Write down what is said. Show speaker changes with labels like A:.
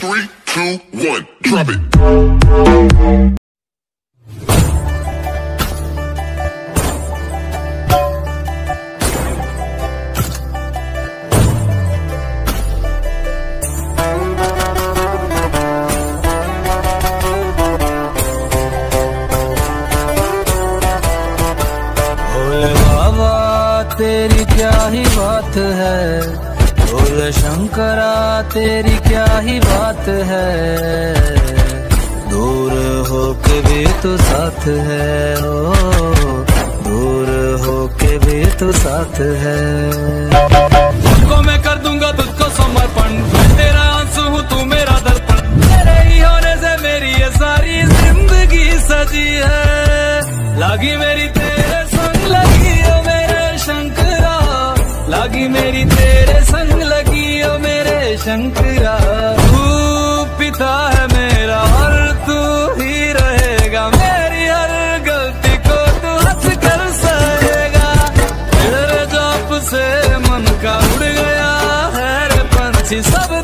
A: Three, two, one, drop it.
B: भोले बाबा तेरी क्या ही बात है भोले शंकरा, तेरी क्या ही बात है? दूर हो के भी तो साथ है, ओ, दूर हो के भी तू साथ है।
C: तुझको मैं कर दूँगा तुझको समर्पण तेरा आँसू हूँ, तू मेरा दर्पण। तेरे ही होने से मेरी ये सारी ज़िंदगी सजी है। लागी मेरी तेरे लागी मेरी तेरे संग, लगी ओ मेरे शंकरा। तू पिता है मेरा और तू ही रहेगा। मेरी हर गलती को तू हंस कर सहेगा। तेरे जाप से मन का उड़ गया है पंछी सब